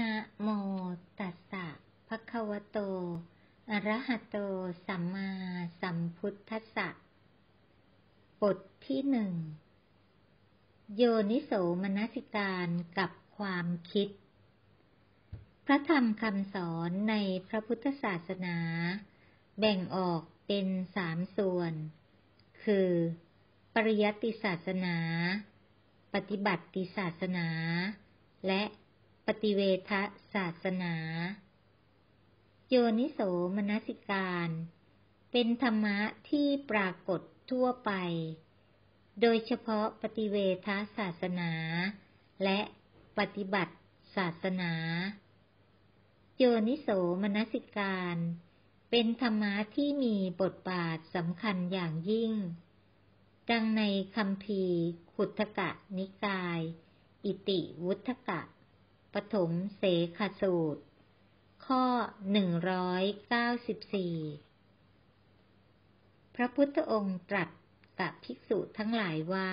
นะโมตัสสะภะคะวะโต อะระหะโต สัมมาสัมพุทธัสสะ บทที่หนึ่ง โยนิโสมนสิการกับความคิด พระธรรมคำสอนในพระพุทธศาสนา แบ่งออกเป็นสามส่วน คือ ปริยัติศาสนา ปฏิบัติศาสนา และ ปฏิเวทศาสนา โยนิโสมนสิการ เป็นธรรมะที่ปรากฏทั่วไป โดยเฉพาะปฏิเวทศาสนา และปฏิบัติศาสนา โยนิโสมนสิการ เป็นธรรมะที่มีบทบาทสำคัญอย่างยิ่ง ดังในคำพีขุทกะนิกาย อิติวุฒกะ ปฐมเสขสูตร ข้อ 194 พระพุทธองค์ตรัสกับภิกษุทั้งหลายว่า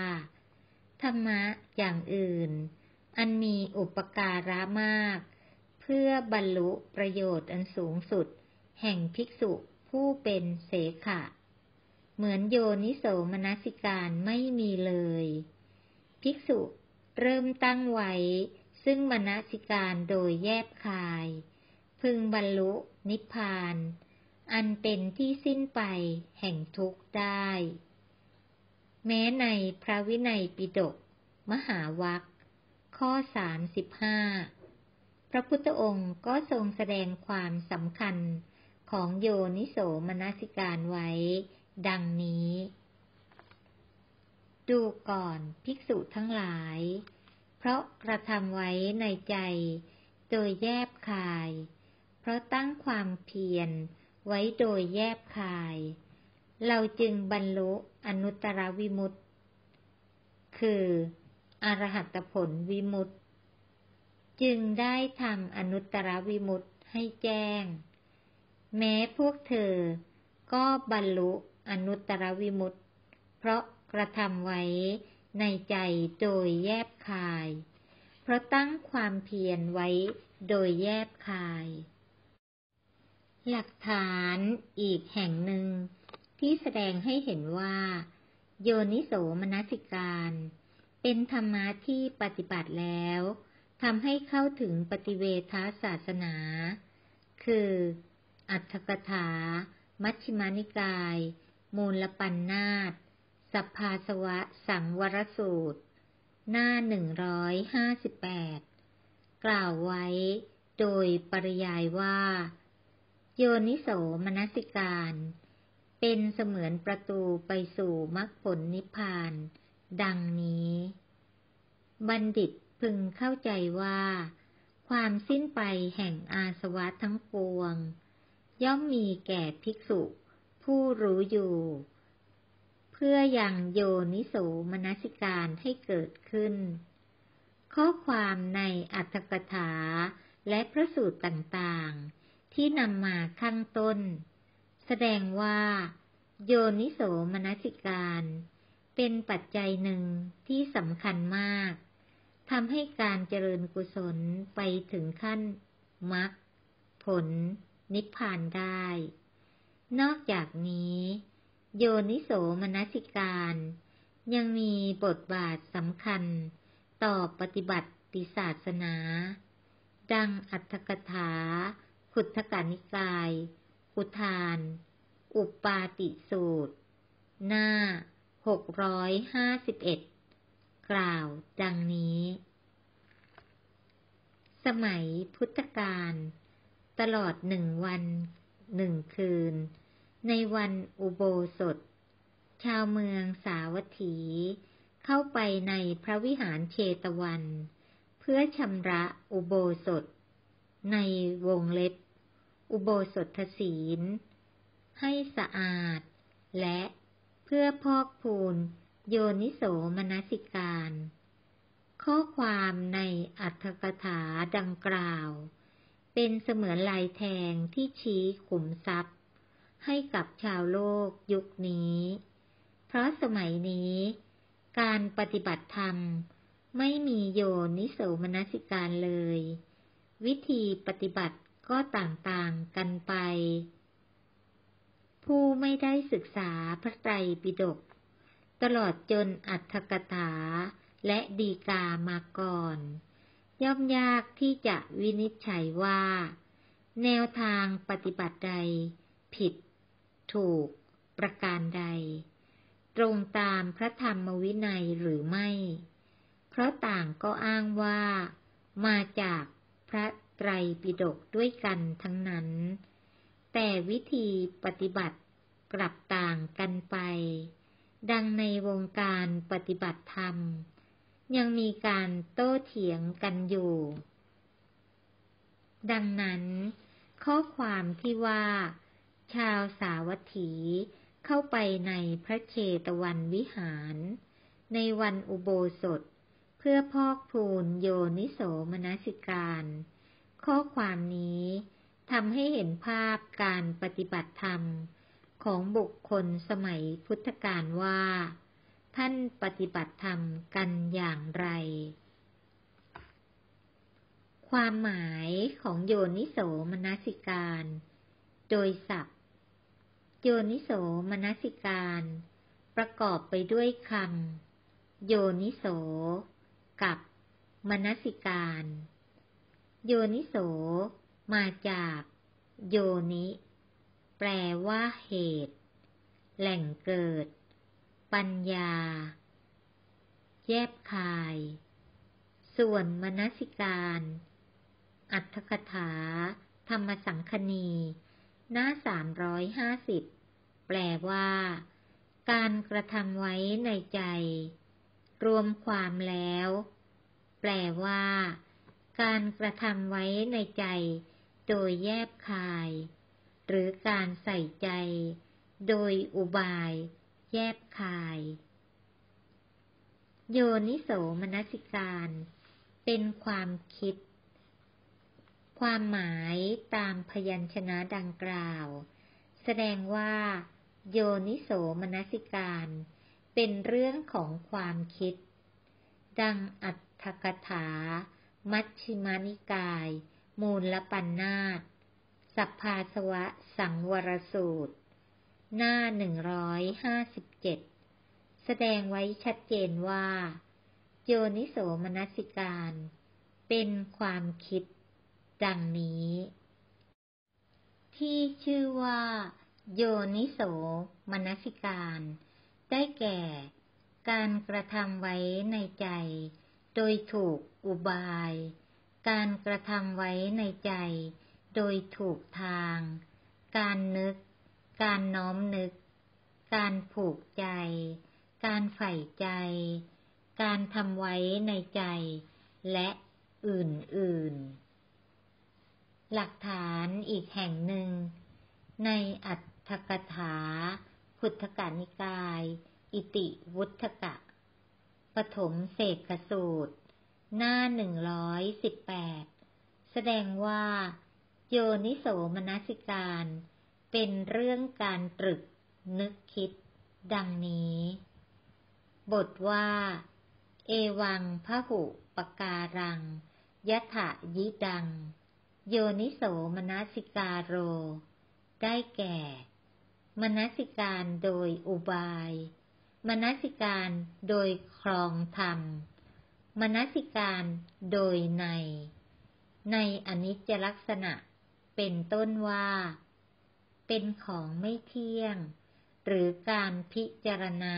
ธรรมะอย่างอื่น อันมีอุปการะมาก เพื่อบรรลุประโยชน์อันสูงสุด แห่งภิกษุผู้เป็นเสขะ เหมือนโยนิโสมนสิการไม่มีเลย ภิกษุเริ่มตั้งไว้ ซึ่งมณสิการโดยแยบคาย พึงบรรลุนิพพาน อันเป็นที่สิ้นไปแห่งทุกข์ได้ แม้ในพระวินัยปิฎกมหาวัคข้อสามสิบห้าพระพุทธองค์ก็ทรงแสดงความสำคัญของโยนิโสมนสิการไว้ ดังนี้ ดูก่อนภิกษุทั้งหลาย เพราะกระทำไว้ในใจ โดยแยบคาย เพราะตั้งความเพียรไว้โดยแยบคาย เราจึงบรรลุอนุตตรวิมุตติ คือ อรหัตผลวิมุตติ จึงได้ทำอนุตตรวิมุตติให้แจ้ง แม้พวกเธอก็บรรลุอนุตตรวิมุตติ เพราะกระทำไว้ ในใจโดยแยบคาย เพราะตั้งความเพียรไว้โดยแยบคาย หลักฐานอีกแห่งหนึ่ง ที่แสดงให้เห็นว่า โยนิโสมนสิการ เป็นธรรมะที่ปฏิบัติแล้วทำให้เข้าถึงปฏิเวทาศาสนา คือ อัตถกถา มัชฌิมานิกาย มูลปัญนาต สัพพาสวะสังวรสูตร หน้าหนึ่งร้อยห้าสิบแปดกล่าวไว้ โดยปริยายว่า โยนิโสมนสิการ เป็นเสมือนประตูไปสู่มรรคผลนิพพาน ดังนี้ บัณฑิตพึงเข้าใจว่า ความสิ้นไปแห่งอาสวะทั้งปวง ย่อมมีแก่ภิกษุ ผู้รู้อยู่ พื่อยังโยนิโสมนสิการให้เกิดขึ้น ข้อความในอัตถกถาและพระสูตรต่างๆ ที่นำมาข้างต้น แสดงว่า โยนิโสมนสิการ เป็นปัจจัยหนึ่งที่สำคัญมากทำให้การเจริญกุศลไปถึงขั้นมรรคผล นิพพานได้ นอกจากนี้ โยนิโสมนสิการ ยังมีบทบาทสำคัญ ต่อปฏิบัติศาสนา ดังอัตถกถา ขุทกานิกาย อุทาน อุปาติสูตร หน้า 651 กล่าวดังนี้ สมัยพุทธกาลตลอดหนึ่งวันหนึ่งคืน ในวันอุโบสถ ชาวเมืองสาวัตถี เข้าไปในพระวิหารเชตวัน เพื่อชำระอุโบสถ ในวงเล็บ อุโบสถศีล ให้สะอาด และเพื่อพอกพูนโยนิโสมนสิการ ข้อความในอัตถกถาดังกล่าว เป็นเสมือนลายแทงที่ชี้ขุมทรัพย์ ให้กับชาวโลกยุคนี้ เพราะสมัยนี้ การปฏิบัติธรรมไม่มีโยนิโสมนสิการเลย วิธีปฏิบัติก็ต่างๆกันไป ผู้ไม่ได้ศึกษาพระไตรปิฎกตลอดจนอัตถกถาและดีกามาก่อน ย่อมยากที่จะวินิจฉัยว่า แนวทางปฏิบัติใด ผิด ถูก ประการใด ตรงตามพระธรรมวินัยหรือไม่ เพราะต่างก็อ้างว่า มาจากพระไตรปิฎกด้วยกันทั้งนั้น แต่วิธีปฏิบัติกลับต่างกันไป ดังในวงการปฏิบัติธรรม ยังมีการโต้เถียงกันอยู่ ดังนั้น ข้อความที่ว่า ชาวสาวัตถีเข้าไปในพระเชตวันวิหาร ในวันอุโบสถ เพื่อพอกพูนโยนิโสมนสิการ ข้อความนี้ทำให้เห็นภาพการปฏิบัติธรรมของบุคคลสมัยพุทธกาลว่า ท่านปฏิบัติธรรมกันอย่างไร ความหมายของโยนิโสมนสิการ โดยศัพท์ โยนิโสมนสิการ ประกอบไปด้วยคำโยนิโส กับ มนสิการ โยนิโส มาจาก โยนิ แปลว่าเหตุ แหล่งเกิด ปัญญา แยบคาย ส่วนมนสิการ อัตถกถา ธรรมสังคณี หน้าสามร้อยห้าสิบแปลว่า การกระทำไว้ในใจ รวมความแล้ว แปลว่า การกระทำไว้ในใจ โดยแยบคาย หรือการใส่ใจ โดยอุบาย แยบคาย โยนิโสมนสิการ เป็นความคิด ความหมายตามพยัญชนะดังกล่าว แสดงว่า โยนิโสมนสิการ เป็นเรื่องของความคิด ดังอัตถกถา มัชชิมานิกาย มูลละปันนาตสัพพาสวะสังวรสูตร หน้าหนึ่งร้อยห้าสิบเจ็ดแสดงไว้ชัดเจนว่า โยนิโสมนสิการ เป็นความคิด ดังนี้ ที่ชื่อว่า โยนิโสมนสิการ ได้แก่ การกระทำไว้ในใจ โดยถูกอุบาย การกระทำไว้ในใจ โดยถูกทาง การนึก การน้อมนึก การผูกใจ การใฝ่ใจ การทำไว้ในใจ และอื่นๆ หลักฐานอีกแห่งหนึ่ง ในอัตถกถาพุทธกานิกาย อิติวุฒกะ ปฐมเศษกสูตร หน้าหนึ่งร้อยสิบแปด แสดงว่า โยนิโสมนสิการ เป็นเรื่องการตรึกนึกคิด ดังนี้ บทว่า เอวังพหุปการัง ยะถะยิดัง โยนิโสมนสิกาโร ได้แก่ มนสิการโดยอุบาย มนสิการโดยครองธรรม มนสิการโดยใน ในอนิจจลักษณะ เป็นต้นว่า เป็นของไม่เที่ยง หรือการพิจารณา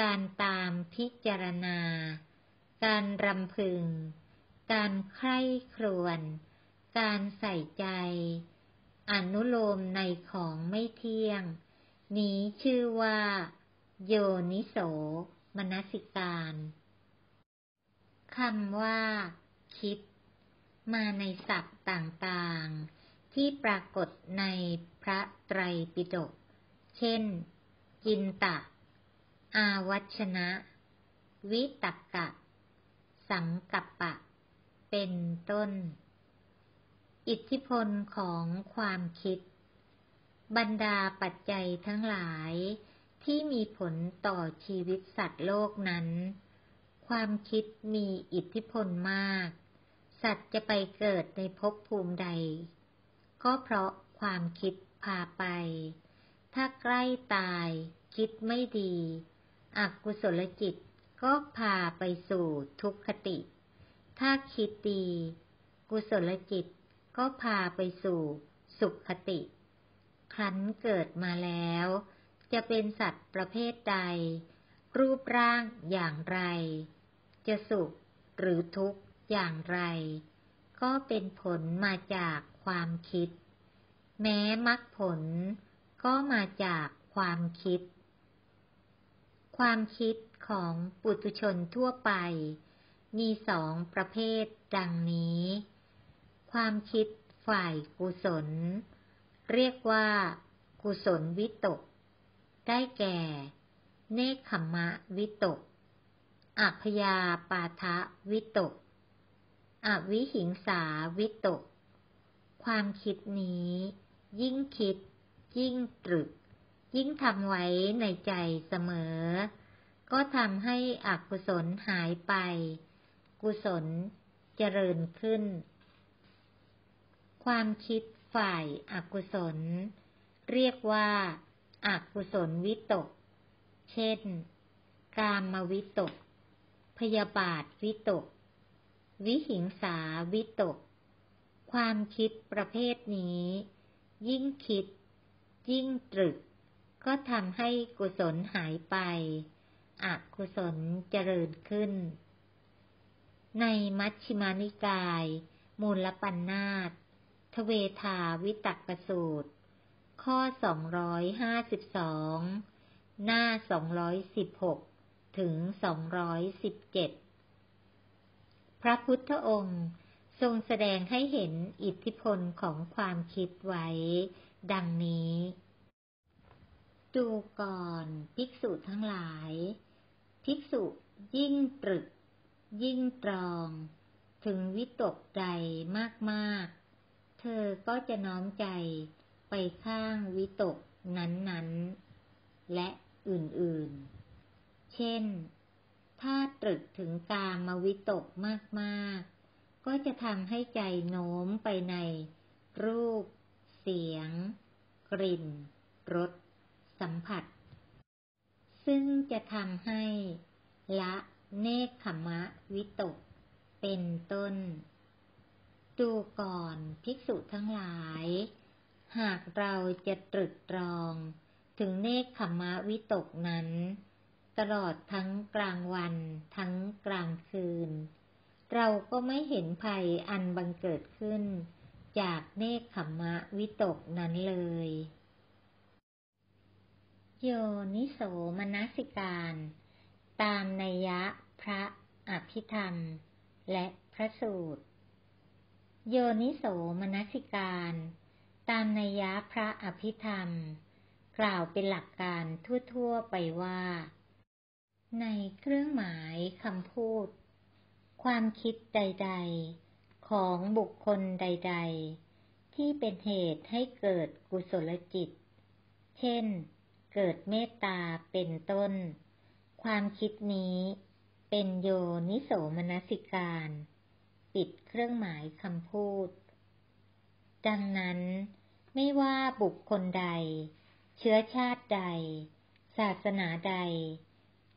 การตามพิจารณา การรำพึง การใคร่ครวญ การใส่ใจ อนุโลมในของไม่เที่ยง นี้ชื่อว่า โยนิโสมนสิการคำว่า คิด มาในศัพท์ต่างๆ ที่ปรากฏในพระไตรปิฎก เช่นกินตะ อาวัชนะ วิตักกะ สังกัปปะ เป็นต้น อิทธิพลของความคิด บรรดาปัจจัยทั้งหลายที่มีผลต่อชีวิตสัตว์โลกนั้น ความคิดมีอิทธิพลมาก สัตว์จะไปเกิดในภพภูมิใด ก็เพราะความคิดพาไป ถ้าใกล้ตายคิดไม่ดี อกุศลจิตก็พาไปสู่ทุกขติ ถ้าคิดดี กุศลจิต ก็พาไปสู่สุขคติ ครั้นเกิดมาแล้ว จะเป็นสัตว์ประเภทใด รูปร่างอย่างไร จะสุขหรือทุกข์อย่างไร ก็เป็นผลมาจากความคิด แม้มรรคผลก็มาจากความคิด ความคิดของปุถุชนทั่วไป มีสองประเภทดังนี้ ความคิดฝ่ายกุศล เรียกว่า กุศลวิตก ได้แก่ เนคขมะวิตก อัพยาปาทะวิตก อวิหิงสาวิตก ความคิดนี้ ยิ่งคิด ยิ่งตรึก ยิ่งทำไว้ในใจเสมอ ก็ทำให้อกุศลหายไป กุศลเจริญขึ้น ความคิดฝ่ายอากุศล เรียกว่าอากุศลวิตก เช่น กามวิตก พยาบาทวิตก วิหิงสาวิตก ความคิดประเภทนี้ ยิ่งคิด ยิ่งตรึก ก็ทำให้กุศลหายไปอกุศลเจริญขึ้น ในมัชฌิมานิกาย มูลปัญนาต ทเวทาวิตักสูตร ข้อ 252 หน้า 216 ถึง 217 พระพุทธองค์ทรงแสดงให้เห็นอิทธิพลของความคิดไว้ ดังนี้ ดูก่อนภิกษุทั้งหลาย ภิกษุยิ่งตรึก ยิ่งตรอง ถึงวิตกใดมากๆ เธอก็จะน้อมใจไปข้างวิตกนั้นๆ และอื่นๆ เช่น ถ้าตรึกถึงกามวิตกมากๆ ก็จะทำให้ใจโน้มไปใน รูป เสียง กลิ่น รส สัมผัส ซึ่งจะทำให้ละเนคขมะวิตก เป็นต้น ดูก่อนภิกษุทั้งหลาย หากเราจะตรึกตรอง ถึงเนคขมะวิตกนั้น ตลอดทั้งกลางวันทั้งกลางคืน เราก็ไม่เห็นภัยอันบังเกิดขึ้น จากเนคขมะวิตกนั้นเลย โยนิโสมนสิการ ตามนัยยะพระอภิธรรม และพระสูตร โยนิโสมนสิการ ตามนัยยะพระอภิธรรม กล่าวเป็นหลักการทั่ว ๆ ไปว่า ในเครื่องหมายคำพูด ความคิดใด ๆ ของบุคคลใด ๆ ที่เป็นเหตุให้เกิดกุศลจิต เช่น เกิดเมตตาเป็นต้น ความคิดนี้เป็นโยนิโสมนสิการ ปิดเครื่องหมายคำพูด ดังนั้น ไม่ว่าบุคคลใด เชื้อชาติใด ศาสนาใด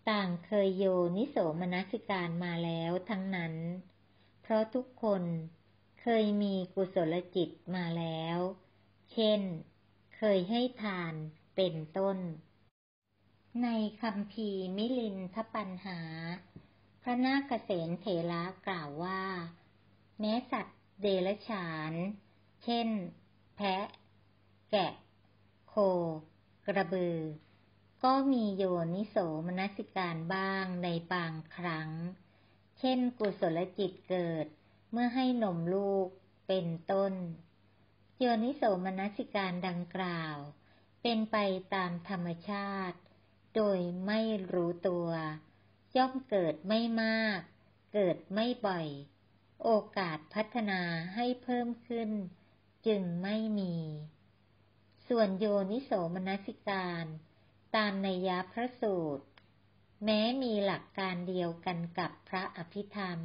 ต่างเคยโยนิโสมนสิการมาแล้วทั้งนั้น เพราะทุกคนเคยมีกุศลจิตมาแล้ว เช่น เคยให้ทานเป็นต้น ในคำพีมิลินทปัญหา พระนาคเษนเถระกล่าวว่า แม้สัตว์เดรัจฉาน เช่น แพะ แกะ โค กระบือ ก็มีโยนิโสมนสิการบ้างในบางครั้ง เช่น กุศลจิตเกิดเมื่อให้นมลูกเป็นต้น โยนิโสมนสิการดังกล่าว เป็นไปตามธรรมชาติ โดยไม่รู้ตัว ย่อมเกิดไม่มาก เกิดไม่บ่อย โอกาสพัฒนาให้เพิ่มขึ้น จึงไม่มี ส่วนโยนิโสมนสิการ ตามในยะพระสูตร แม้มีหลักการเดียวกันกับพระอภิธรรม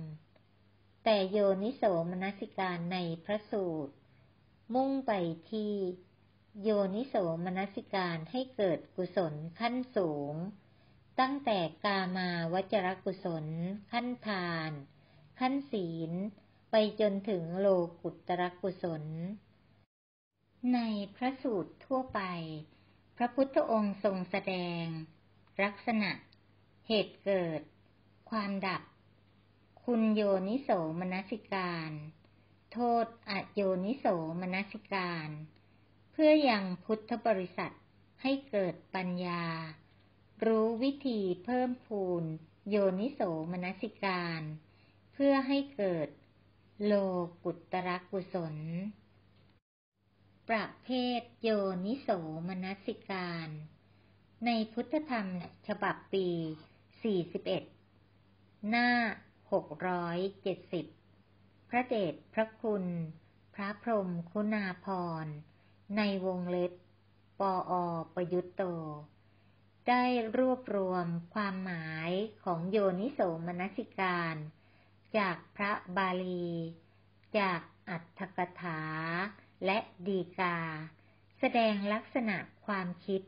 แต่โยนิโสมนสิการในพระสูตร มุ่งไปที่โยนิโสมนสิการให้เกิดกุศลขั้นสูง ตั้งแต่กามาวจรกุศลขั้นทาน ขั้นศีล ไปจนถึงโลกุตรกุศล ในพระสูตรทั่วไป พระพุทธองค์ทรงแสดง ลักษณะ เหตุเกิด ความดับ คุณโยนิโสมนสิการ โทษอโยนิโสมนสิการพื่อยังพุทธบริษัทให้เกิดปัญญา รู้วิธีเพิ่มพูนโยนิโสมนสิการ เพื่อให้เกิดโลกุตรกุศล ประเภทโยนิโสมนสิการ ในพุทธธรรมฉบับปี 41 หน้า 670 พระเดชพระคุณ พระพรมคุณาภรในวงเล็บ ปออประยุตโต ได้รวบรวมความหมายของโยนิโสมนสิการ จากพระบาลี จากอัตถกถา และดีกา แสดงลักษณะความคิด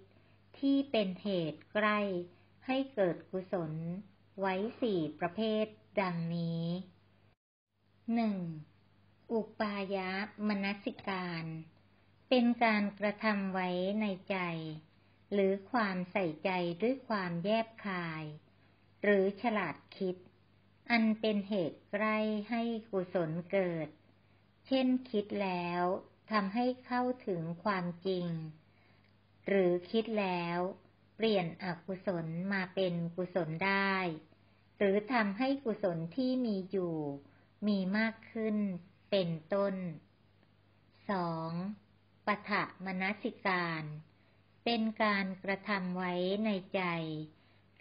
ที่เป็นเหตุใกล้ให้เกิดกุศล ไว้สี่ประเภทดังนี้หนึ่งอุปายะมนสิการ เป็นการกระทำไว้ในใจ หรือความใส่ใจด้วยความแยบคาย หรือฉลาดคิด อันเป็นเหตุใกล้ให้กุศลเกิด เช่นคิดแล้วทำให้เข้าถึงความจริง หรือคิดแล้วเปลี่ยนอกุศลมาเป็นกุศลได้ หรือทำให้กุศลที่มีอยู่ มีมากขึ้นเป็นต้น 2. ปะทะมนสิการ เป็นการกระทำไว้ในใจ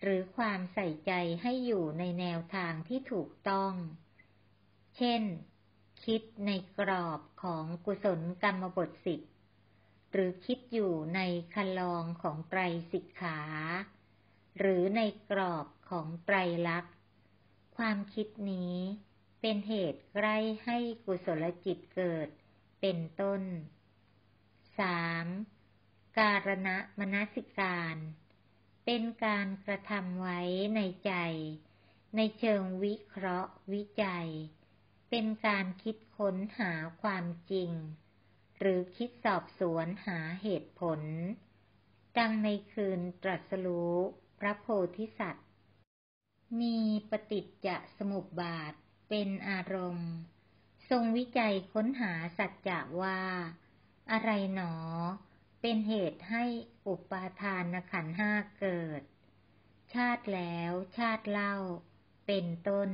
หรือความใส่ใจให้อยู่ในแนวทางที่ถูกต้อง เช่น คิดในกรอบของกุศลกรรมบทสิบหรือคิดอยู่ในคันลองของไตรสิกขา หรือในกรอบของไตรลักษณ์ ความคิดนี้เป็นเหตุใกล้ให้กุศลจิตเกิด เป็นต้นสามการณะมนสิการ เป็นการกระทำไว้ในใจ ในเชิงวิเคราะห์วิจัย เป็นการคิดค้นหาความจริง หรือคิดสอบสวนหาเหตุผล ดังในคืนตรัสรู้พระโพธิสัตว์ มีปฏิจจสมุปบาทเป็นอารมณ์ ทรงวิจัยค้นหาสัจจะว่า อะไรหนอ เป็นเหตุให้อุปาทานขันห้าเกิด ชาติแล้วชาติเล่า เป็นต้น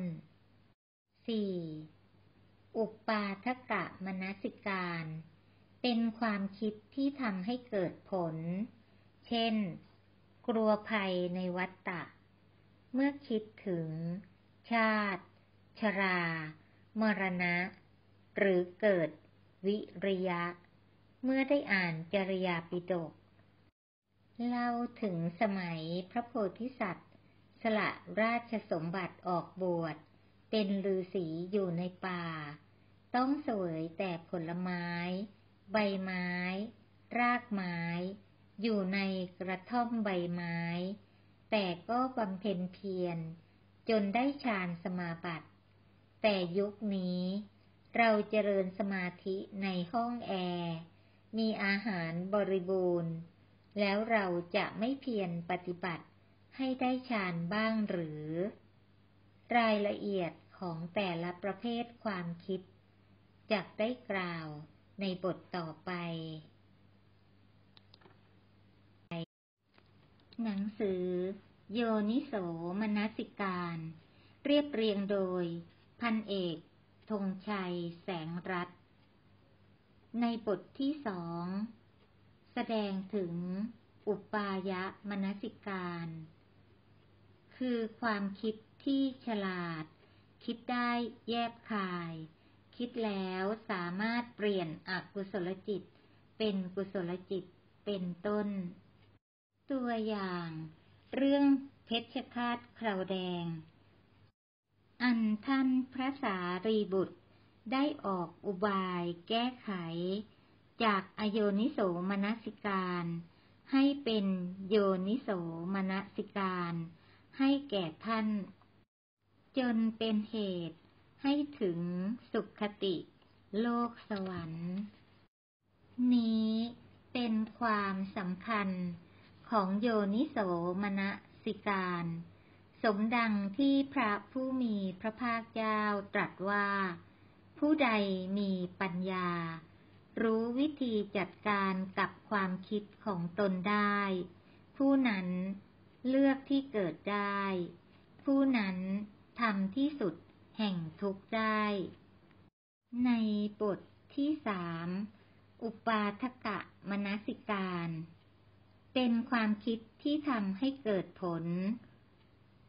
4. อุปาทกะมนสิการ เป็นความคิดที่ทำให้เกิดผล เช่น กลัวภัยในวัฏฏะ เมื่อคิดถึง ชาติ ชรา มรณะ หรือเกิดวิริยะ เมื่อได้อ่านจริยาปิฎกเล่าถึงสมัยพระโพธิสัตว์ สละราชสมบัติออกบวช เป็นฤาษีอยู่ในป่า ต้องเสวยแต่ผลไม้ ใบไม้ รากไม้ อยู่ในกระท่อมใบไม้ แต่ก็บำเพ็ญเพียร จนได้ฌานสมาบัติ แต่ยุคนี้ เราเจริญสมาธิในห้องแอร์ มีอาหารบริบูรณ์ แล้วเราจะไม่เพียรปฏิบัติให้ได้ฌานบ้างหรือ รายละเอียดของแต่ละประเภทความคิดจะได้กล่าวในบทต่อไป หนังสือ โยนิโสมนสิการ เรียบเรียงโดย พันเอกธงชัยแสงรัต ในบทที่สอง แสดงถึง อุปายะมนสิการ คือความคิดที่ฉลาด คิดได้แยบคาย คิดแล้วสามารถเปลี่ยนอกุศลจิต เป็นกุศลจิตเป็นต้น ตัวอย่าง เรื่องเพชฌฆาตคราวแดง อันท่านพระสารีบุตร ได้ออกอุบายแก้ไข จากอโยนิโสมนสิการ ให้เป็นโยนิโสมนสิการ ให้แก่ท่าน จนเป็นเหตุให้ถึงสุขติ โลกสวรรค์ นี้เป็นความสำคัญของโยนิโสมนสิการ สมดังที่พระผู้มีพระภาคเจ้าตรัสว่า ผู้ใดมีปัญญา รู้วิธีจัดการกับความคิดของตนได้ ผู้นั้นเลือกที่เกิดได้ ผู้นั้นทำที่สุดแห่งทุกข์ได้ ในบทที่สามอุปาทกะมนสิการ เป็นความคิดที่ทำให้เกิดผล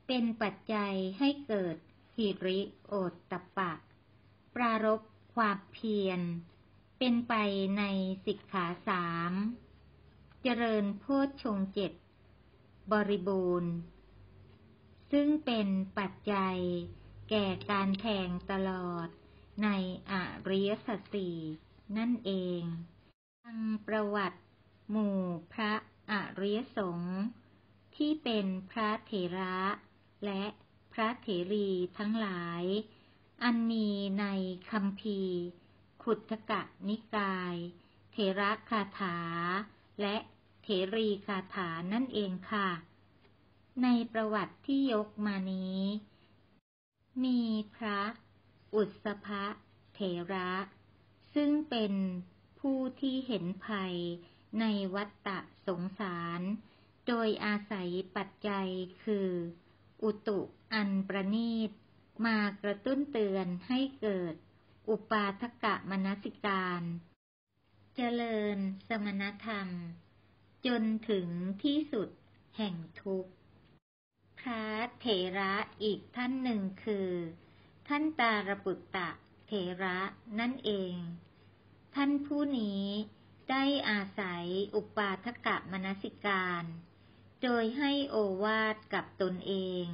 เป็นปัจจัยให้เกิดหิริโอตตปปะ ปรารบความเพียร เป็นไปในสิกขาสาม เจริญโพชฌงเจ็ดบริบูรณ์ ซึ่งเป็นปัจจัย แก่การแทงตลอดในอริยสัจสี่นั่นเองฟังประวัติ หมู่พระอริยสงฆ์ที่เป็นพระเถระและพระเถรีทั้งหลาย อันมีในคำพีขุทกะนิกายเถระคาถา และเถรีคาถานั่นเองค่ะ ในประวัติที่ยกมานี้ มีพระอุสภะเถระ ซึ่งเป็นผู้ที่เห็นภัยในวัฏฏะสงสาร โดยอาศัยปัจจัยคือ อุตุอันประนีต มากระตุ้นเตือนให้เกิด อุปาทกะมนสิการ เจริญสมณธรรม จนถึงที่สุดแห่งทุกข์พระเถระอีกท่านหนึ่งคือ ท่านตาลปุตตะเถระนั่นเอง ท่านผู้นี้ได้อาศัยอุปาทกะมนสิการ โดยให้โอวาทกับตนเอง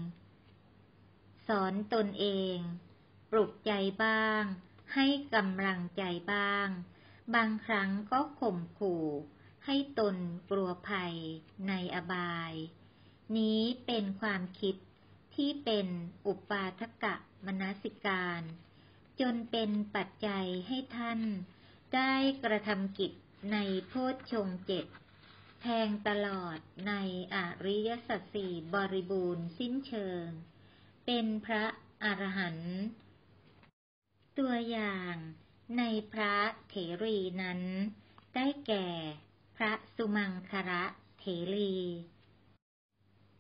สอนตนเอง ปลุกใจบ้าง ให้กำลังใจบ้าง บางครั้งก็ข่มขู่ ให้ตนกลัวภัยในอบาย นี้เป็นความคิดที่เป็นอุปาทกะมนสิการ จนเป็นปัจจัยให้ท่าน ได้กระทำกิจในโพชฌงเจ็ดแทงตลอดในอริยสัจสี่บริบูรณ์สิ้นเชิง เป็นพระอรหันต์ตัวอย่างในพระเถรีนั้น ได้แก่พระสุมังคระเถรี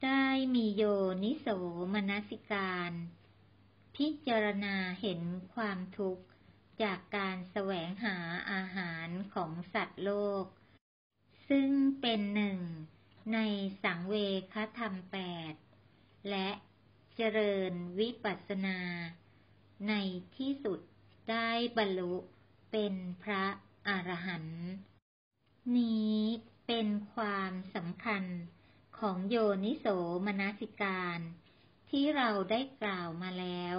ได้มีโยนิโสมนสิการ พิจารณาเห็นความทุกข์จากการแสวงหาอาหารของสัตว์โลก ซึ่งเป็นหนึ่งในสังเวคธรรมแปดและ เจริญวิปัสสนา ในที่สุดได้บรรลุเป็นพระอรหันต์นี้เป็นความสำคัญของโยนิโสมนสิการ ที่เราได้กล่าวมาแล้ว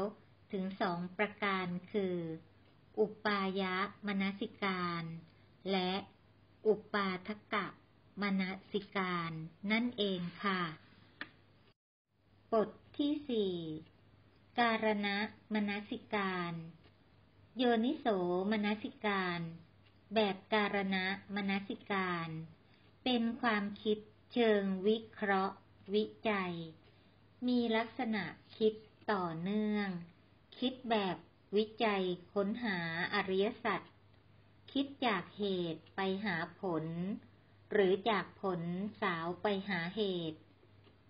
ถึงสองประการคือ อุปายะมนสิการ และอุปาทกะมนสิการ นั่นเองค่ะบท ที่สี่การณะมนสิการ โยนิโสมนสิการ แบบการณะมนสิการ เป็นความคิดเชิงวิเคราะห์ วิจัย มีลักษณะคิดต่อเนื่อง คิดแบบวิจัยค้นหาอริยสัจคิดจากเหตุไปหาผล หรือจากผลสาวไปหาเหตุ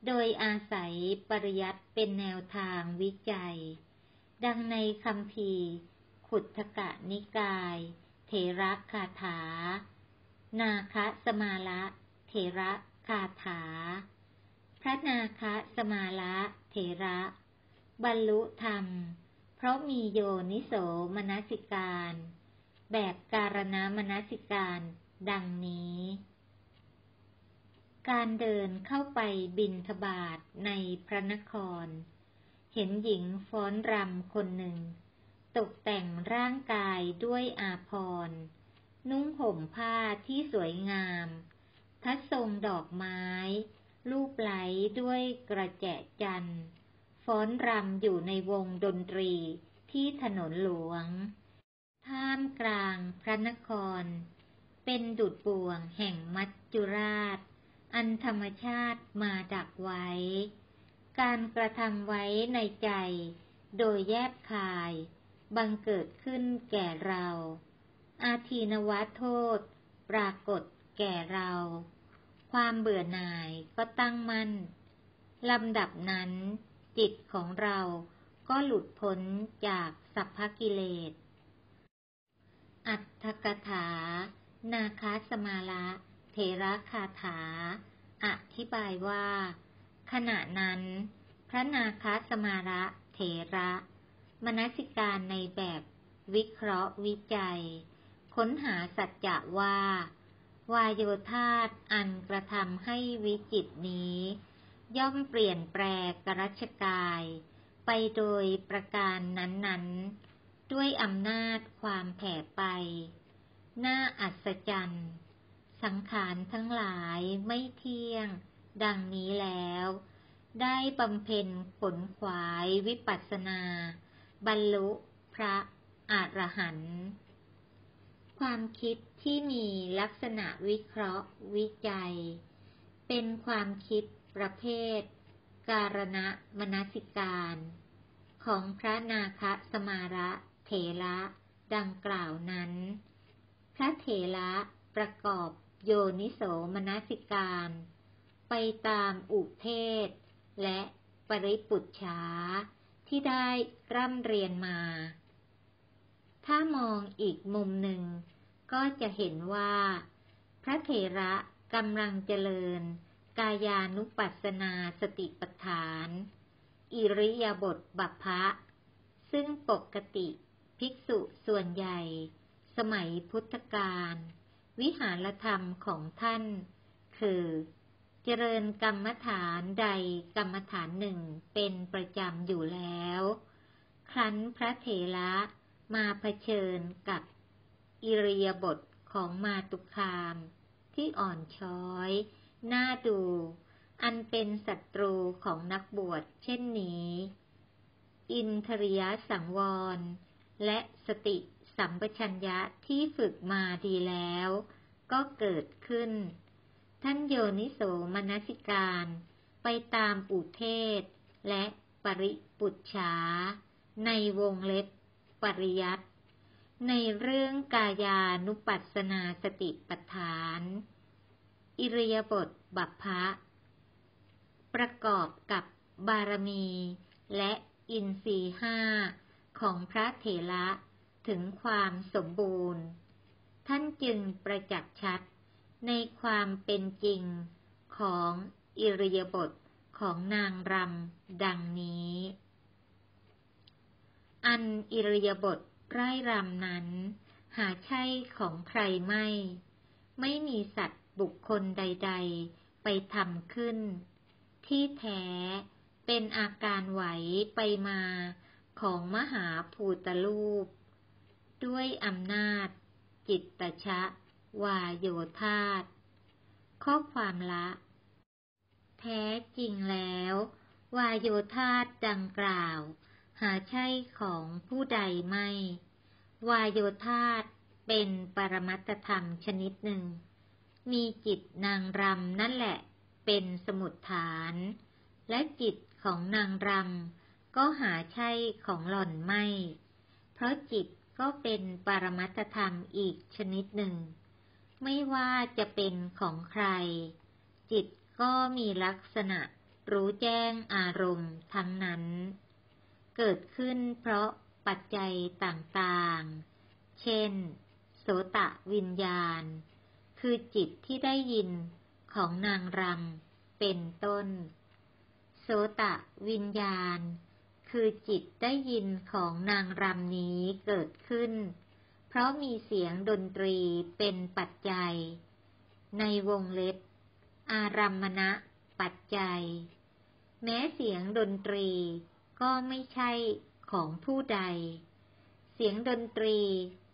โดยอาศัยปริยัติเป็นแนวทางวิจัย ดังในคำพีขุทกะนิกาย เถระคาถา นาคสมาละเถระคาถา พระนาคสมาละเถระ บรรลุธรรม เพราะมีโยนิโสมนสิการ แบบการณมนสิการ ดังนี้ การเดินเข้าไปบินทบาทในพระนคร เห็นหญิงฟ้อนรำคนหนึ่ง ตกแต่งร่างกายด้วยอาภรณ์นุ่งห่มผ้าที่สวยงาม ทัดทรงดอกไม้รูปไหลด้วยกระแจจันฟ้อนรำอยู่ในวงดนตรีที่ถนนหลวง ท่ามกลางพระนคร เป็นดุดบ่วงแห่งมัจจุราช อันธรรมชาติมาดักไว้ การกระทำไว้ในใจ โดยแยบคาย บังเกิดขึ้นแก่เรา อาทีนวโทษ ปรากฏแก่เรา ความเบื่อหน่ายก็ตั้งมั่นลำดับนั้น จิตของเราก็หลุดพ้นจากสัพพกิเลส อัตถกถา นาคาสมาละ เทระคาถา อธิบายว่า ขณะนั้น พระนาคาสมาระเถระ มนสิการในแบบวิเคราะห์วิจัย ค้นหาสัจจะว่า วายโยธาตอันกระทำให้วิจิตนี้ ย่อมเปลี่ยนแปลกรัชกาย ไปโดยประการนั้นๆ ด้วยอำนาจความแผ่ไป น่าอัศจรรย์ สังขารทั้งหลายไม่เที่ยง ดังนี้แล้ว ได้บำเพ็ญผลขวายวิปัสสนา บรรลุพระอรหันต์ความคิดที่มีลักษณะวิเคราะห์วิจัย เป็นความคิดประเภท การณะมนสิการ ของพระนาคสมาระเถระดังกล่าวนั้น พระเถระประกอบ โยนิโสมนสิการ ไปตามอุเทศ และปริปุจฉาที่ได้ร่ำเรียนมา ถ้ามองอีกมุมหนึ่ง ก็จะเห็นว่า พระเถระกำลังเจริญ กายานุปัสสนาสติปัฏฐาน อิริยาบถบัพพะ ซึ่งปกติภิกษุส่วนใหญ่ สมัยพุทธกาล วิหารธรรมของท่าน คือ เจริญกรรมฐานใดกรรมฐานหนึ่งเป็นประจำอยู่แล้ว ครั้นพระเถระมาเผชิญกับอิริยาบถของมาตุคาม ที่อ่อนช้อย น่าดู อันเป็นศัตรูของนักบวชเช่นนี้ อินทริยสังวร และสติ สัมปชัญญะที่ฝึกมาดีแล้ว ก็เกิดขึ้น ท่านโยนิโสมนสิการไปตามอุเทศ และปริปุจฉา ในวงเล็บปริยัตในเรื่องกายานุปัสสนาสติปัฏฐาน อิริยาบถบัพพะ ประกอบกับบารมี และอินทรีห้าของพระเถระ ถึงความสมบูรณ์ ท่านจึงประจักษ์ชัดในความเป็นจริงของอิริยาบถของนางรำดังนี้ อันอิริยาบถไร่รำนั้น หาใช่ของใครไม่ ไม่มีสัตว์บุคคลใด ๆ ไปทำขึ้น ที่แท้เป็นอาการไหวไปมาของมหาภูตรูป ด้วยอำนาจ จิตตชะ วาโยธาตข้อความละ แท้จริงแล้ว วาโยธาตดังกล่าว หาใช่ของผู้ใดไม่ วาโยธาตเป็นปรมัตธรรมชนิดหนึ่ง มีจิตนางรำนั่นแหละ เป็นสมุดฐาน และจิตของนางรำก็หาใช่ของหล่อนไม่ เพราะจิต ก็เป็นปรมัตธรรมอีกชนิดหนึ่ง ไม่ว่าจะเป็นของใคร จิตก็มีลักษณะรู้แจ้งอารมณ์ทั้งนั้น เกิดขึ้นเพราะปัจจัยต่างๆ เช่น โสตะวิญญาณ คือจิตที่ได้ยินของนางรำเป็นต้น โสตะวิญญาณ คือจิตได้ยินของนางรำนี้เกิดขึ้น เพราะมีเสียงดนตรีเป็นปัจจัย ในวงเล็บ อารัมมณะปัจจัย แม้เสียงดนตรีก็ไม่ใช่ของผู้ใด เสียงดนตรี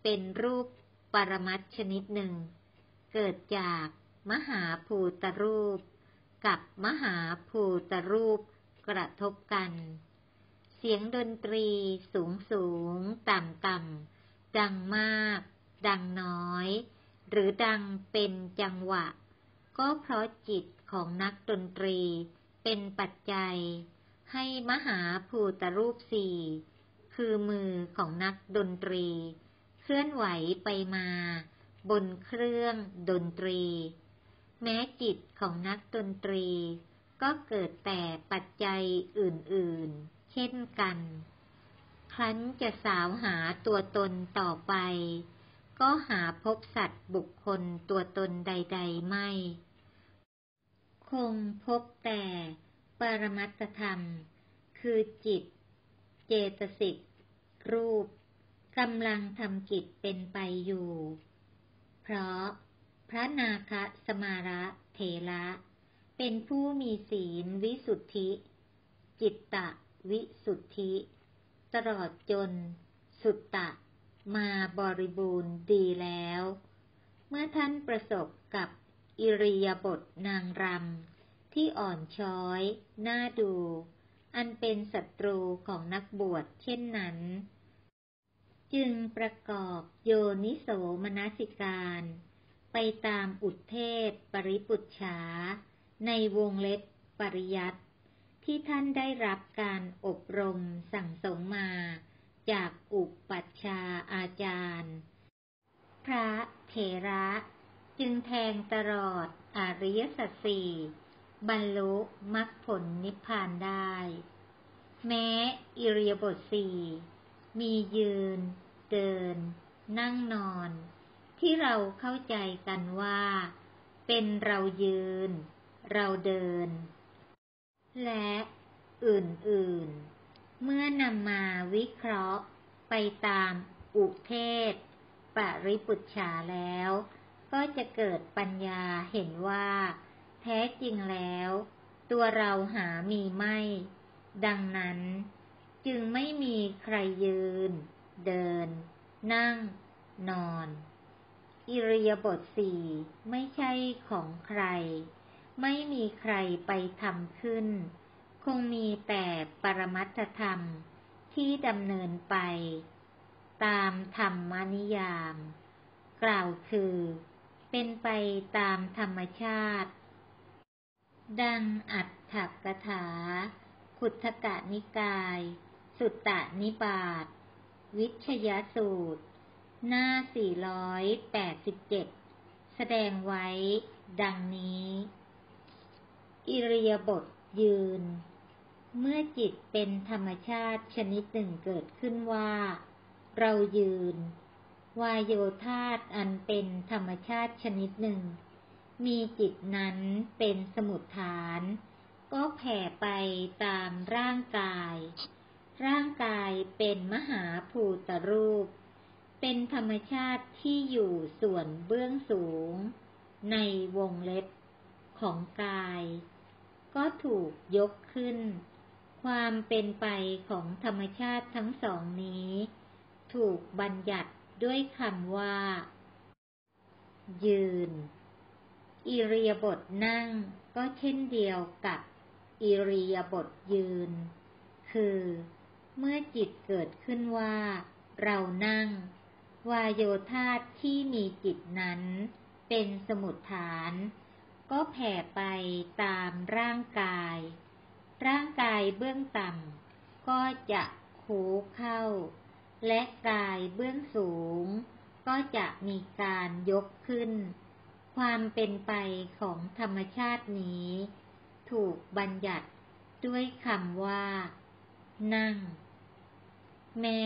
เป็นรูปปรมัตชนิดหนึ่ง เกิดจากมหาภูตรูป กับมหาภูตรูปกระทบกัน เสียงดนตรีสูงสูง ต่ำต่ำดังมาก ดังน้อย หรือดังเป็นจังหวะ ก็เพราะจิตของนักดนตรีเป็นปัจจัย ให้มหาภูตรูปสี่คือมือของนักดนตรี เคลื่อนไหวไปมา บนเครื่องดนตรี แม้จิตของนักดนตรี ก็เกิดแต่ปัจจัยอื่น ๆ เช่นกัน ครั้นจะสาวหาตัวตนต่อไป ก็หาพบสัตว์บุคคลตัวตนใด ๆ ไม่ คงพบแต่ปรมัตธรรม คือจิต เจตสิก รูปกำลังทำกิจเป็นไปอยู่ เพราะพระนาคสมาระเถระเป็นผู้มีศีลวิสุทธิ จิตตะ วิสุทธิ ตลอดจน สุตตะ มาบริบูรณ์ดีแล้ว เมื่อท่านประสบกับอิริยาบถนางรำที่อ่อนช้อย น่าดู อันเป็นศัตรูของนักบวชเช่นนั้น จึงประกอบโยนิโสมนสิการ ไปตามอุทเทศปริปุจฉา ในวงเล็บปริยัติ ที่ท่านได้รับการอบรมสั่งสมมา จากอุปัชฌาย์อาจารย์ พระเถระจึงแทงตลอดอริยสัจสี่บรรลุมรรคผลนิพพานได้ แม้อิริยบถสี่มียืน เดิน นั่งนอน ที่เราเข้าใจกันว่า เป็นเรายืน เราเดิน และอื่นๆ เมื่อนำมาวิเคราะห์ไปตามอุเทศปริปุจฉาแล้ว ก็จะเกิดปัญญาเห็นว่า แท้จริงแล้ว ตัวเราหามีไม่ ดังนั้น จึงไม่มีใครยืน เดิน นั่ง นอน อิริยาบถสี่ไม่ใช่ของใคร ไม่มีใครไปทำขึ้น คงมีแต่ปรมัตธรรมที่ดำเนินไป ตามธรรมนิยาม กล่าวคือ เป็นไปตามธรรมชาติ ดังอัตถกถา ขุทกะนิกาย สุตตนิบาตวิชยสูตร หน้า 487 แสดงไว้ดังนี้ อิริยาบถยืน เมื่อจิตเป็นธรรมชาติชนิดหนึ่งเกิดขึ้นว่า เรายืน วายโยธาตอันเป็นธรรมชาติชนิดหนึ่ง มีจิตนั้นเป็นสมุดฐาน ก็แผ่ไปตามร่างกาย ร่างกายเป็นมหาภูตรูป เป็นธรรมชาติที่อยู่ส่วนเบื้องสูง ในวงเล็บของกาย ก็ถูกยกขึ้น ความเป็นไปของธรรมชาติทั้งสองนี้ ถูกบัญญัติด้วยคำว่า ยืน อิริยาบถนั่งก็เช่นเดียวกับอิริยาบถยืน คือ เมื่อจิตเกิดขึ้นว่า เรานั่ง วายโยธาที่มีจิตนั้น เป็นสมุดฐาน ก็แผ่ไปตามร่างกาย ร่างกายเบื้องต่ำก็จะโค้เข้า และกายเบื้องสูง ก็จะมีการยกขึ้น ความเป็นไปของธรรมชาตินี้ ถูกบัญญัติด้วยคำว่า นั่ง แม้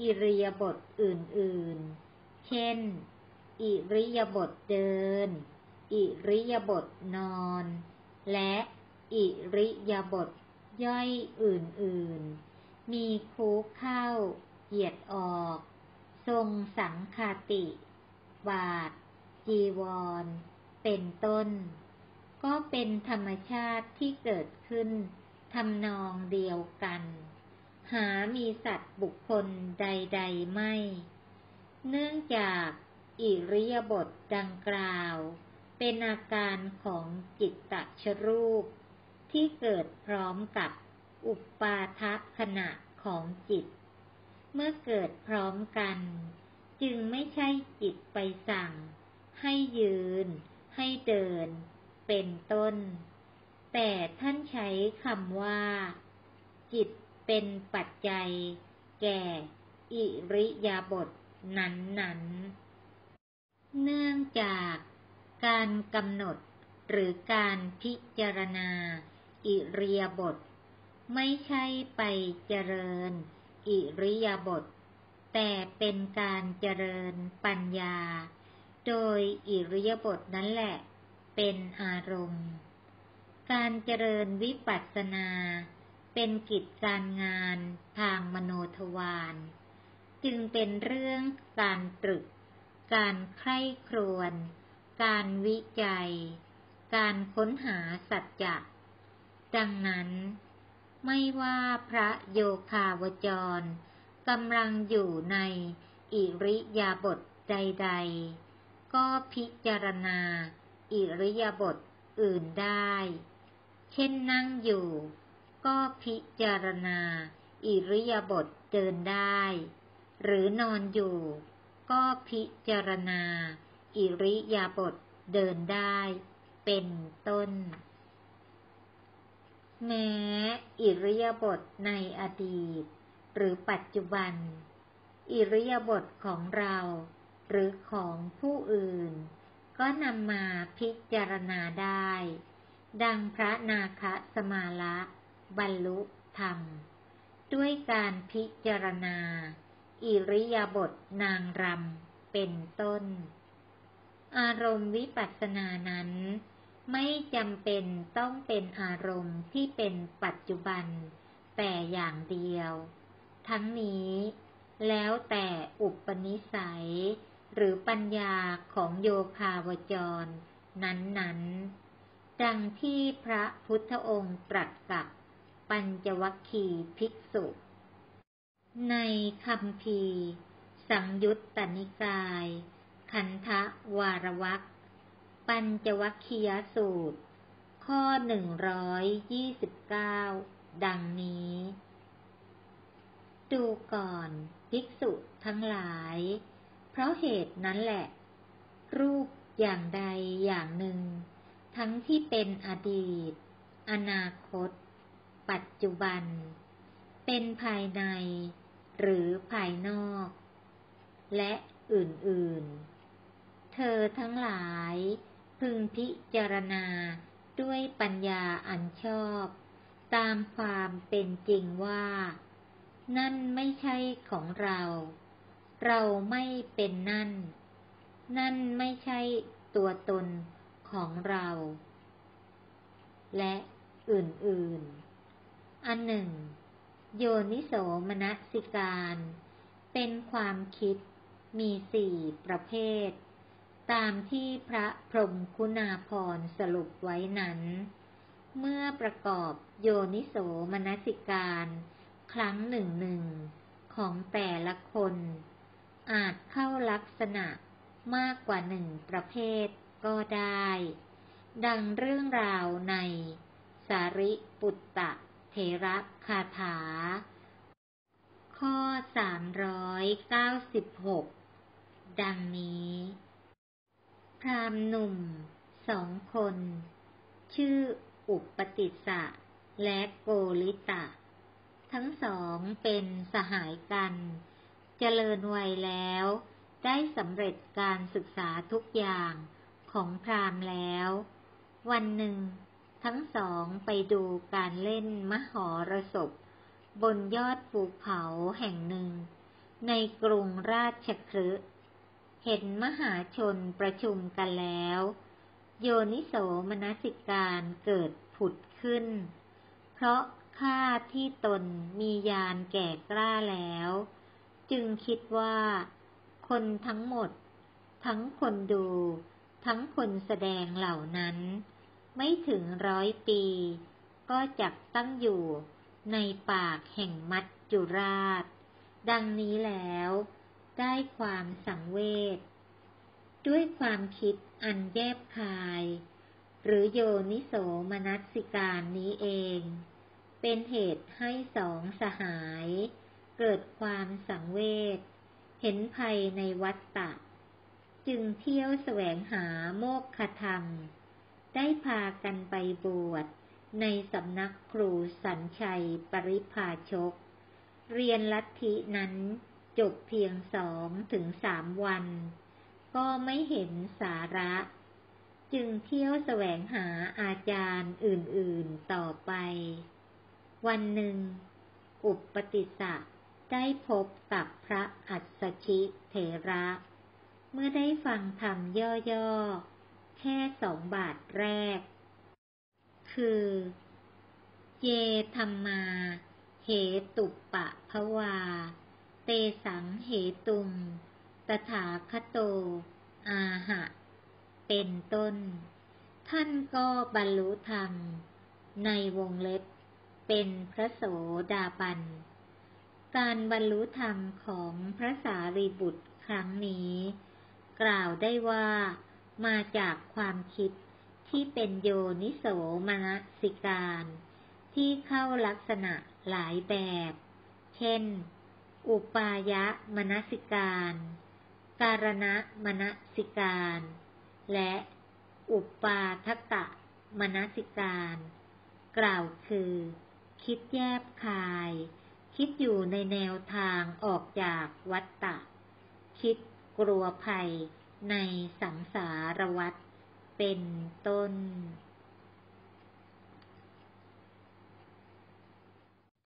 อิริยาบถอื่นๆ เช่น อิริยาบถเดิน อิริยาบถนอน และอิริยาบถย่อยอื่นๆ มีคูเข้า เหยียดออก ทรงสังคาติ บาท จีวร เป็นต้น ก็เป็นธรรมชาติที่เกิดขึ้นทำนองเดียวกัน หามีสัตว์บุคคลใดๆไม่ เนื่องจากอิริยาบถดังกล่าว เป็นอาการของจิตตชรูป ที่เกิดพร้อมกับอุปาทขณะของจิต เมื่อเกิดพร้อมกัน จึงไม่ใช่จิตไปสั่ง ให้ยืน ให้เดิน เป็นต้น แต่ท่านใช้คำว่า จิตเป็นปัจจัย แก่ อิริยาบถนั้นๆ เนื่องจาก การกำหนดหรือการพิจารณา อิริยาบถไม่ใช่ไปเจริญ อิริยาบถแต่เป็นการเจริญปัญญา โดยอิริยาบถนั้นแหละ เป็นอารมณ์ การเจริญวิปัสสนา เป็นกิจการงานทางมโนทวารจึงเป็นเรื่องการตรึก การใคร่ครวญ การวิจัย การค้นหาสัจจะ ดังนั้น ไม่ว่าพระโยคาวจรกำลังอยู่ในอิริยาบถใด ๆ ก็พิจารณาอิริยาบถอื่นได้ เช่นนั่งอยู่ ก็พิจารณาอิริยาบถเดินได้ หรือนอนอยู่ ก็พิจารณา อิริยาบถเดินได้ เป็นต้น แม้อิริยาบถในอดีต หรือปัจจุบัน อิริยาบถของเรา หรือของผู้อื่น ก็นำมาพิจารณาได้ ดังพระนาคสมาละบรรลุธรรม ด้วยการพิจารณา อิริยาบถนางรำเป็นต้น อารมณ์วิปัสสนานั้น ไม่จำเป็นต้องเป็นอารมณ์ที่เป็นปัจจุบัน แต่อย่างเดียว ทั้งนี้ แล้วแต่อุปนิสัย หรือปัญญาของโยคาวจร นั้นๆ ดังที่พระพุทธองค์ตรัสกับปัญจวัคคีภิกษุ ในคำพีสังยุตตนิกาย ขันธวารวักปัญจวัคคียสูตร ข้อหนึ่งร้อยยี่สิบเก้าดังนี้ ดูก่อน ภิกษุทั้งหลาย เพราะเหตุนั้นแหละ รูปอย่างใดอย่างหนึ่ง ทั้งที่เป็นอดีต อนาคต ปัจจุบัน เป็นภายใน หรือภายนอก และอื่น ๆ เธอทั้งหลาย พึงพิจารณาด้วยปัญญาอันชอบ ตามความเป็นจริงว่า นั่นไม่ใช่ของเรา เราไม่เป็นนั่น นั่นไม่ใช่ตัวตนของเรา และอื่นๆ อันหนึ่ง โยนิโสมนสิการ เป็นความคิดมีสี่ประเภท ตามที่พระพรมคุณาพรสรุปไว้นั้น เมื่อประกอบโยนิโสมนสิการ ครั้งหนึ่งหนึ่งของแต่ละคน อาจเข้าลักษณะมากกว่าหนึ่งประเภทก็ได้ ดังเรื่องราวใน สาริปุตตะเทระคาถา ข้อ 396 ดังนี้ พรามหนุ่มสองคน ชื่ออุปติสะและโกลิตะ ทั้งสองเป็นสหายกัน เจริญวัยแล้ว ได้สำเร็จการศึกษาทุกอย่างของพรามแล้ว วันหนึ่ง ทั้งสองไปดูการเล่นมหรสพ บนยอดภูเขาแห่งหนึ่ง ในกรุงราชคฤห์ เห็นมหาชนประชุมกันแล้ว โยนิโสมนสิการเกิดผุดขึ้น เพราะข้าที่ตนมียานแก่กล้าแล้ว จึงคิดว่า คนทั้งหมด ทั้งคนดู ทั้งคนแสดงเหล่านั้น ไม่ถึงร้อยปี ก็จักตั้งอยู่ในปากแห่งมัจจุราช ดังนี้แล้ว ได้ความสังเวชด้วยความคิดอันแยบคาย หรือโยนิโสมนัสิการนี้เอง เป็นเหตุให้สองสหาย เกิดความสังเวชเห็นภัยในวัฏฏะจึงเที่ยวแสวงหาโมกขธรรม ได้พากันไปบวชในสำนักครูสัญชัยปริพาชก เรียนลัทธินั้น จบเพียงสองถึงสามวัน ก็ไม่เห็นสาระ จึงเที่ยวแสวงหาอาจารย์อื่นๆต่อไป วันหนึ่ง อุปติสสะได้พบกับพระอัศชิเถระ เมื่อได้ฟังธรรมย่อๆ แค่สองบาทแรก คือ เยธรรมาเหตุปะภวา เตสังเหตุง ตถาคโต อาหะ เป็นต้น ท่านก็บรรลุธรรม ในวงเล็บ เป็นพระโสดาบัน การบรรลุธรรมของพระสารีบุตรครั้งนี้ กล่าวได้ว่ามาจากความคิดที่เป็นโยนิโสมนสิการ ที่เข้าลักษณะหลายแบบ เช่น อุปายะมนสิการ การณะมนสิการ และอุปาทกะมนสิการ กล่าวคือ คิดแยบคาย คิดอยู่ในแนวทางออกจากวัฏฏะคิดกลัวภัยในสังสารวัฏเป็นต้น